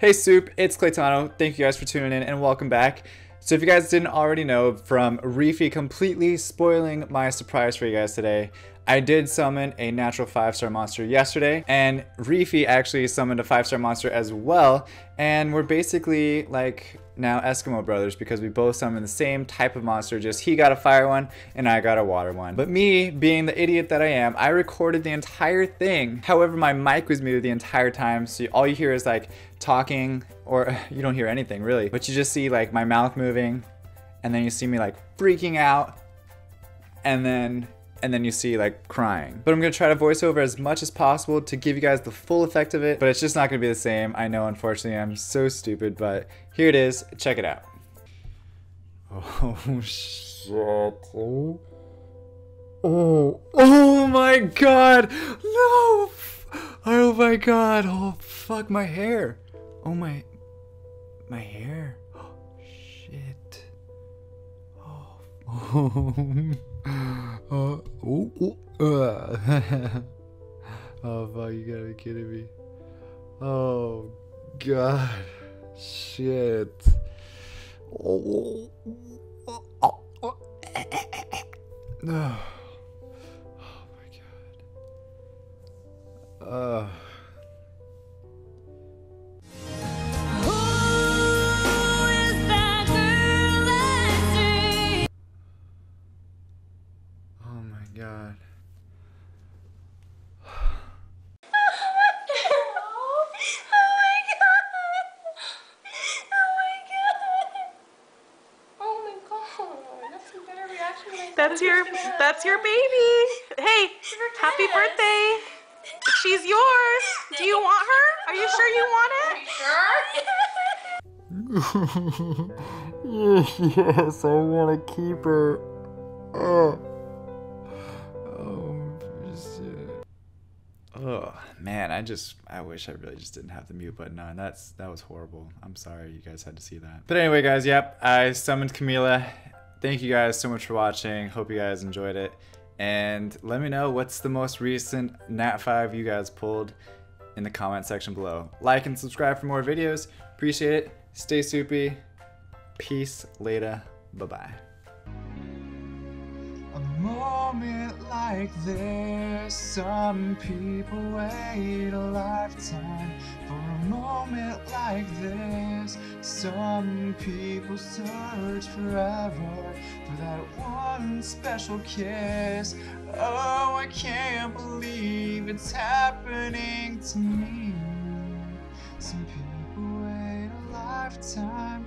Hey Soup, it's Claytano. Thank you guys for tuning in and welcome back. So if you guys didn't already know from Reafi completely spoiling my surprise for you guys today, I did summon a natural 5-star monster yesterday, and Reafi actually summoned a 5-star monster as well, and we're basically like now Eskimo brothers because we both summoned the same type of monster, just he got a fire one and I got a water one. But me, being the idiot that I am, I recorded the entire thing. However, my mic was muted the entire time, so all you hear is like talking, or you don't hear anything really, but you just see like my mouth moving, and then you see me like freaking out, and then and then you see like crying. But I'm gonna try to voice over as much as possible to give you guys the full effect of it, but it's just not gonna be the same. I know, unfortunately, I'm so stupid, but here it is. Check it out. Oh shit. Oh. Oh, oh my god! No! Oh my god! Oh fuck my hair! Oh my. My hair. Oh shit. Oh. oh Oh, oh, oh, uh. oh fuck, you gotta be kidding me. Oh god. Shit. Oh, oh, oh. No. Oh my god. Uh. God. Oh my god. Oh my god. Oh my god. That's your that's your baby. Hey, happy birthday. She's yours. Do you want her? Are you sure you want it? sure yes, I want to keep her. Oh, Oh, man, I just, I wish I really just didn't have the mute button on. That's, that was horrible. I'm sorry you guys had to see that. But anyway, guys, yep, I summoned Camilla. Thank you guys so much for watching. Hope you guys enjoyed it. And let me know what's the most recent Nat 5 you guys pulled in the comment section below. Like and subscribe for more videos. Appreciate it. Stay soupy. Peace later. Bye bye. A moment like this, some people wait a lifetime for a moment like this. Some people search forever for that one special kiss. Oh, I can't believe it's happening to me. Some people wait a lifetime